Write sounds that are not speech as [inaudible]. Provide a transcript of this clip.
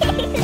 Hehehehe [laughs]